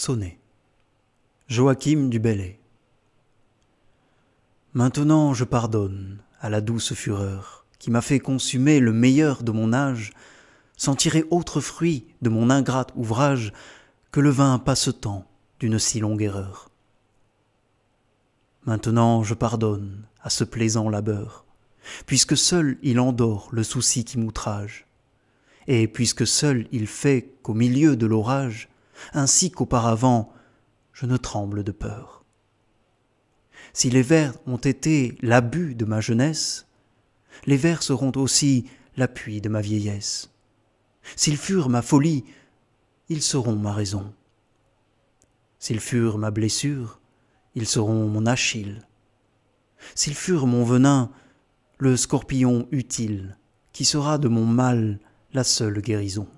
Sonnet. Joachim du Bellay. Maintenant je pardonne à la douce fureur qui m'a fait consumer le meilleur de mon âge, sans tirer autre fruit de mon ingrat ouvrage que le vain passe-temps d'une si longue erreur. Maintenant je pardonne à ce plaisant labeur, puisque seul il endort le souci qui m'outrage, et puisque seul il fait qu'au milieu de l'orage, ainsi qu'auparavant, je ne tremble de peur. Si les vers ont été l'abus de ma jeunesse, les vers seront aussi l'appui de ma vieillesse. S'ils furent ma folie, ils seront ma raison. S'ils furent ma blessure, ils seront mon Achille. S'ils furent mon venin, le scorpion utile, qui sera de mon mal la seule guérison.